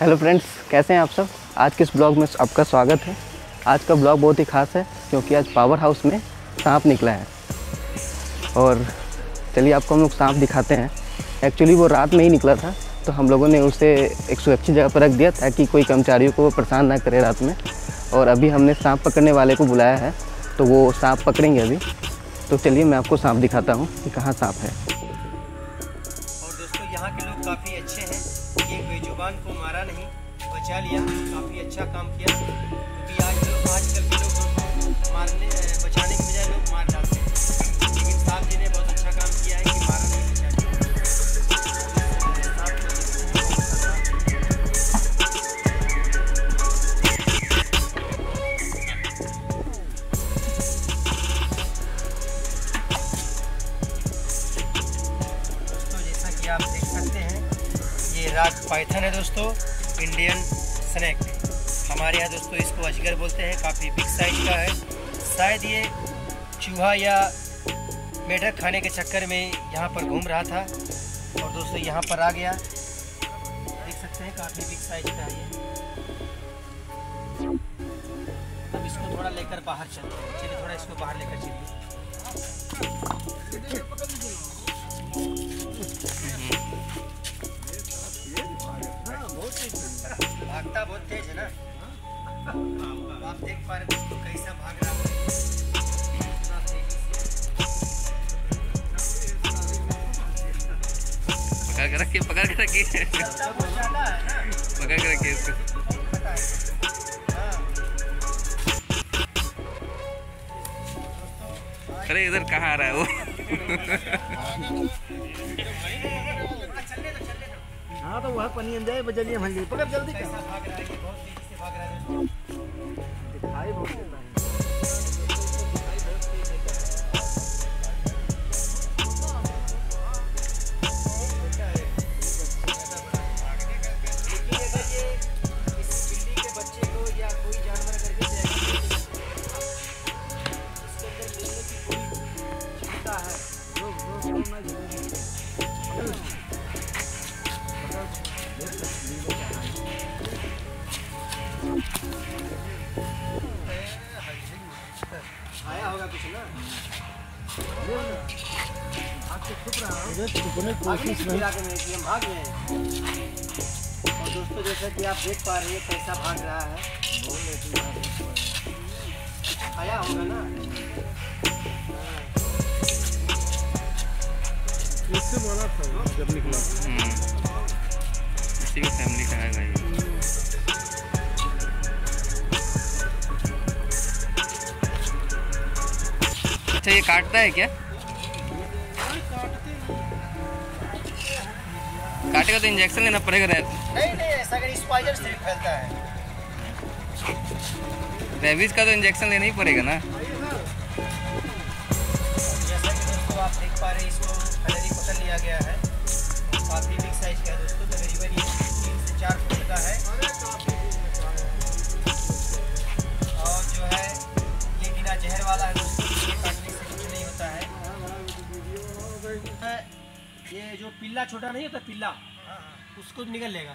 Hello friends, कैसे हैं आप सब? आज के इस ब्लॉग में आपका स्वागत है। आज का ब्लॉग बहुत ही खास है, क्योंकि आज पावर हाउस में सांप निकला है। और चलिए आपको हम लोग सांप दिखाते हैं। एक्चुअली वो रात में ही निकला था तो हम लोगों ने उसे एक सुरक्षित जगह पर रख दिया, ताकि कोई कर्मचारियों को परेशान ना करे रात में। और अभी हमने सांप पकड़ने वाले को बुलाया है तो वो सांप पकड़ेंगे अभी। तो चलिए मैं आपको सांप दिखाता हूँ कि कहाँ सांप है। और दोस्तों, यहाँ के लोग काफ़ी अच्छे हैं। ये बेजुबान को मारा नहीं, बचा लिया, काफ़ी अच्छा काम किया। क्योंकि आज लोग आजकल के लोग मारने, बचाने के बजाय लोग मार डालते हैं। लेकिन साहब जी ने बहुत राग पाइथन है दोस्तों इंडियन स्नैक हमारे यहाँ दोस्तों इसको अजगर बोलते हैं, काफ़ी बिग साइज़ का है। शायद ये चूहा या मेढक खाने के चक्कर में यहाँ पर घूम रहा था। और दोस्तों यहाँ पर आ गया। देख सकते हैं काफ़ी बिग साइज़ का है अब इसको थोड़ा लेकर बाहर चलते हैं। चलिए थोड़ा इसको बाहर लेकर चलिए। भाग। पकड़ के रखिए, पकड़ के रखिए। पकड़ के रखिए इसको। अरे, इधर कहाँ आ रहा है वो? हाँ तो वह पनी जाए बजलिए भंजी पकड़ जल्दी भाग दोस्तों जैसा कि आप देख पा रहे हैं कैसा भाग रहा है आया होगा ना इससे बोला था जब निकला। इसी की फैमिली का है भाई अच्छा ये काटता है क्या? काटेगा तो इंजेक्शन लेना पड़ेगा नहीं नहीं ऐसा अगर स्पाइडर से फैलता है। रेबीज का तो इंजेक्शन लेना ही पड़ेगा ना। जैसा कि दोस्तों आप देख पा रहे हैं इसको कलरी पकड़ लिया गया है। नहीं होता पिल्ला। उसको भी निकल लेगा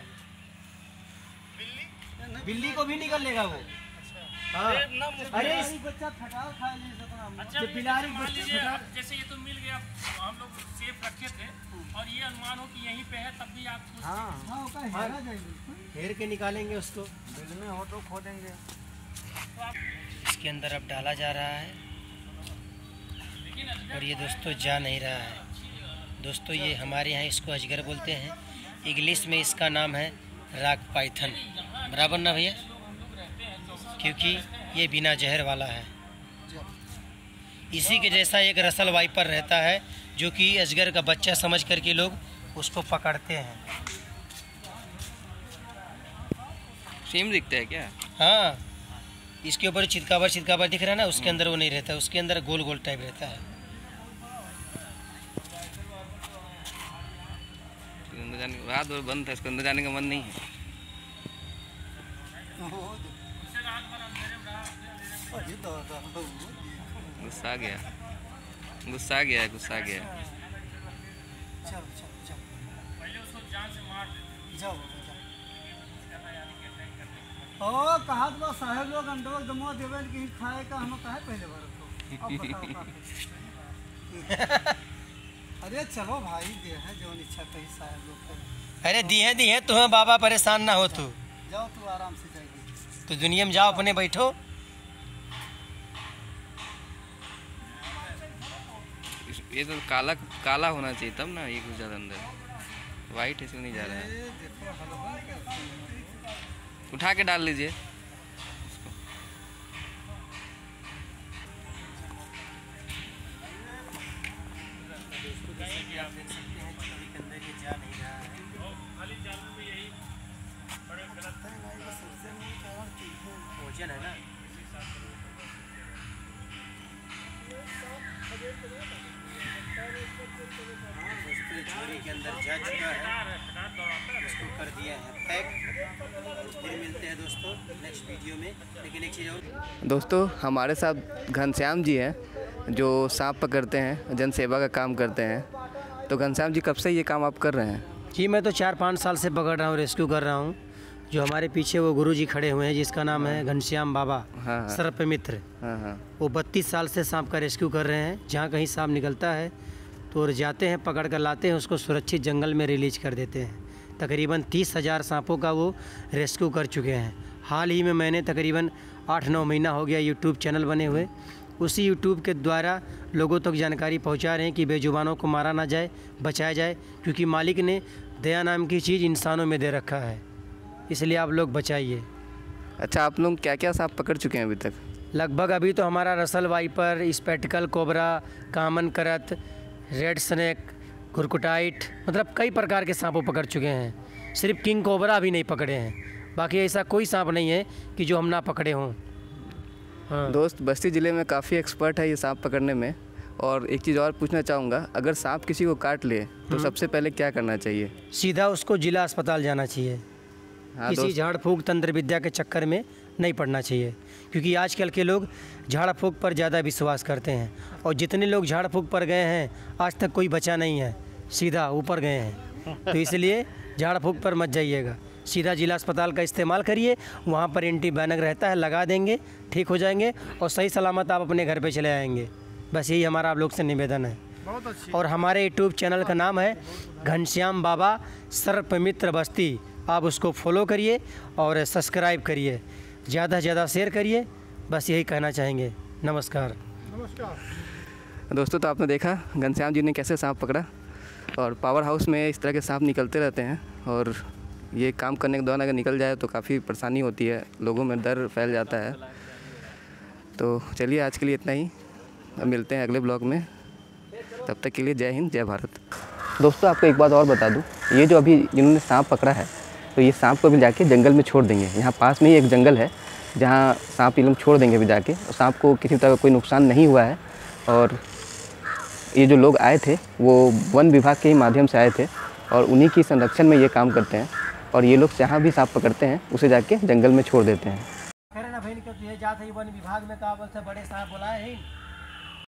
बिल्ली? को भी निकल लेगा वो। हाँ। अरे बच्चा खटाल खा ले सकता अच्छा मान बच्चे जैसे ये तो मिल गया हम लोग सेफ़ रखे थे और ये अनुमान हो कि यहीं पे है तब भी आप हाँ। हाँ हेरा के निकालेंगे उसको। बिल में हो तो खो देंगे इसके अंदर अब डाला जा रहा है और ये दोस्तों जा नहीं रहा है। दोस्तों ये हमारे यहाँ इसको अजगर बोलते हैं। इंग्लिश में इसका नाम है राग पाइथन। बराबर ना भैया? क्योंकि ये बिना जहर वाला है। इसी के जैसा एक रसल वाइपर रहता है जो कि अजगर का बच्चा समझ करके लोग उसको पकड़ते हैं। सेम दिखता है क्या? हाँ। इसके ऊपर चितकावर चितकावर दिख रहा है ना उसके अंदर वो नहीं रहता उसके अंदर गोल गोल टाइप रहता है। रात भर बंद था इसके अंदर जाने का मन नहीं है। गुस्सा गया। गुस्सा गया गुस्सा गया। चलो चलो चलो। पहले उसको जान से मार देते जाओ जाओ ओ कहा तो साहेब लोग अंडो दमो देवे कि खाए का हम काहे पहले बार अब बताओ का अरे चलो भाई दे है जो इच्छा कही साहेब लोग अरे दिए दिए तुम्हें बाबा परेशान ना हो तू। जाओ तू आराम से जाइए। तो दुनिया में जाओ अपने बैठो। ये तो काला काला होना चाहिए तब ना ये कुछ ज़्यादा अंदर। वाइट इसमें नहीं जा रहा है। उठा के डाल लीजिए। दोस्तों के अंदर जा चुका है। इसको कर दिया है पैक। फिर मिलते हैं दोस्तों नेक्स्ट वीडियो में। लेकिन एक चीज़ और दोस्तों हमारे साथ घनश्याम जी हैं जो सांप पकड़ते हैं जन सेवा का काम करते हैं। तो घनश्याम जी कब से ये काम आप कर रहे हैं? जी मैं तो चार पाँच साल से पकड़ रहा हूँ रेस्क्यू कर रहा हूँ। जो हमारे पीछे वो गुरु जी खड़े हुए हैं जिसका नाम है घनश्याम बाबा हाँ हाँ। सर्प मित्र हाँ हाँ। वो बत्तीस साल से सांप का रेस्क्यू कर रहे हैं। जहाँ कहीं सांप निकलता है तो और जाते हैं पकड़ कर लाते हैं उसको सुरक्षित जंगल में रिलीज़ कर देते हैं। तकरीबन तीस हज़ार सांपों का वो रेस्क्यू कर चुके हैं। हाल ही में मैंने तकरीबन आठ नौ महीना हो गया यूट्यूब चैनल बने हुए। उसी यूट्यूब के द्वारा लोगों तक तो जानकारी पहुँचा रहे हैं कि बेजुबानों को मारा ना जाए बचाया जाए क्योंकि मालिक ने दया नाम की चीज़ इंसानों में दे रखा है। इसलिए आप लोग बचाइए। अच्छा आप लोग क्या क्या सांप पकड़ चुके हैं अभी तक? लगभग अभी तो हमारा Russell viper spectacled cobra common krait red snake गुरकुटाइट मतलब कई प्रकार के सांपों पकड़ चुके हैं। सिर्फ़ किंग कोबरा भी नहीं पकड़े हैं। बाकी ऐसा कोई सांप नहीं है कि जो हम ना पकड़े हों। हाँ। दोस्त बस्ती ज़िले में काफ़ी एक्सपर्ट है ये सांप पकड़ने में। और एक चीज़ और पूछना चाहूँगा अगर सांप किसी को काट ले तो सबसे पहले क्या करना चाहिए? सीधा उसको जिला अस्पताल जाना चाहिए। हाँ किसी झाड़ फूक तंत्र विद्या के चक्कर में नहीं पड़ना चाहिए। क्योंकि आजकल के लोग झाड़ फूक पर ज़्यादा विश्वास करते हैं। और जितने लोग झाड़ फूक पर गए हैं आज तक कोई बचा नहीं है। सीधा ऊपर गए हैं। तो इसलिए झाड़ फूक पर मत जाइएगा। सीधा जिला अस्पताल का इस्तेमाल करिए। वहाँ पर एंटी बैनक रहता है लगा देंगे ठीक हो जाएँगे और सही सलामत आप अपने घर पे चले आएँगे। बस यही हमारा आप लोग से निवेदन है। बहुत अच्छी और हमारे यूट्यूब चैनल का नाम है घनश्याम बाबा सर्प मित्र बस्ती। आप उसको फॉलो करिए और सब्सक्राइब करिए। ज़्यादा से ज़्यादा शेयर करिए। बस यही कहना चाहेंगे। नमस्कार। नमस्कार। दोस्तों तो आपने देखा घनश्याम जी ने कैसे सांप पकड़ा और पावर हाउस में इस तरह के सांप निकलते रहते हैं और ये काम करने के दौरान अगर निकल जाए तो काफ़ी परेशानी होती है। लोगों में डर फैल जाता है। तो चलिए आज के लिए इतना ही। अब मिलते हैं अगले ब्लॉग में। तब तक के लिए जय हिंद जय भारत। दोस्तों आपको एक बात और बता दूँ। ये जो अभी जिन्होंने सांप पकड़ा है तो ये सांप को भी जाके जंगल में छोड़ देंगे। यहाँ पास में ही एक जंगल है, जहाँ सांप ये लोग छोड़ देंगे अभी जाके। और सांप को किसी तरह का कोई नुकसान नहीं हुआ है। और ये जो लोग आए थे, वो वन विभाग के ही माध्यम से आए थे और उन्हीं की संरक्षण में ये काम करते हैं। और ये लोग जहाँ भी सांप पकड़ते हैं, उसे जाके जंगल में छोड़ देते हैं। है वन विभाग में कहा बड़े साहब बुलाए हैं।